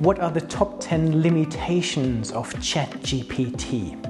What are the top 10 limitations of ChatGPT?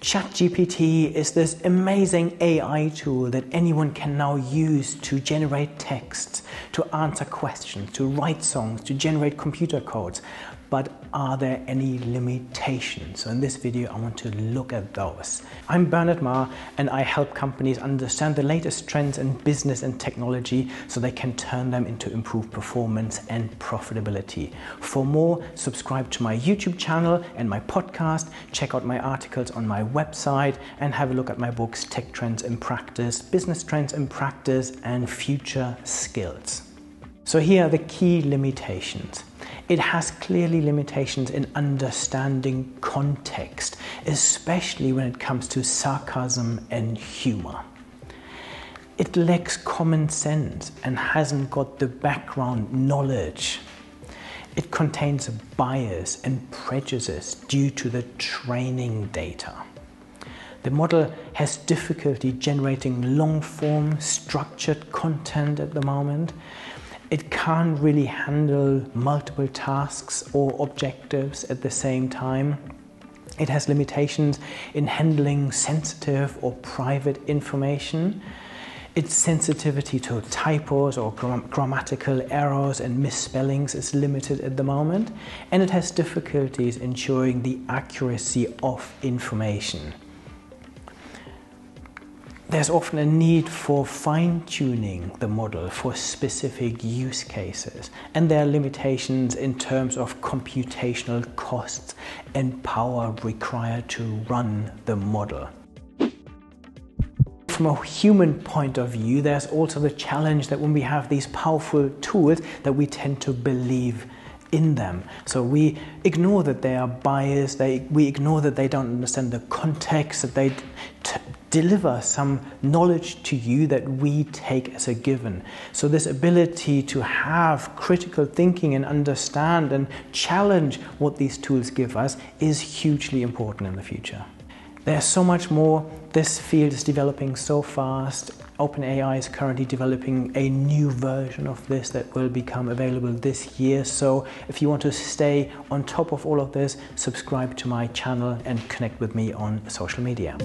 ChatGPT is this amazing AI tool that anyone can now use to generate texts, to answer questions, to write songs, to generate computer codes. But are there any limitations? So in this video, I want to look at those. I'm Bernard Marr and I help companies understand the latest trends in business and technology so they can turn them into improved performance and profitability. For more, subscribe to my YouTube channel and my podcast, check out my articles on my website and have a look at my books, Tech Trends in Practice, Business Trends in Practice and Future Skills. So here are the key limitations. It has clearly limitations in understanding context, especially when it comes to sarcasm and humor. It lacks common sense and hasn't got the background knowledge. It contains bias and prejudice due to the training data. The model has difficulty generating long form structured content at the moment it can't really handle multiple tasks or objectives at the same time. It has limitations in handling sensitive or private information. Its sensitivity to typos or grammatical errors and misspellings is limited at the moment, and it has difficulties ensuring the accuracy of information there's often a need for fine-tuning the model for specific use cases and there are limitations in terms of computational costs and power required to run the model. From a human point of view, there's also the challenge that when we have these powerful tools that we tend to believe in them. So we ignore that they are biased, they, we ignore that they don't understand the context, that they deliver some knowledge to you that we take as a given. So, this ability to have critical thinking and understand and challenge what these tools give us is hugely important in the future. There's so much more. This field is developing so fast. OpenAI is currently developing a new version of this that will become available this year. So if you want to stay on top of all of this, subscribe to my channel and connect with me on social media.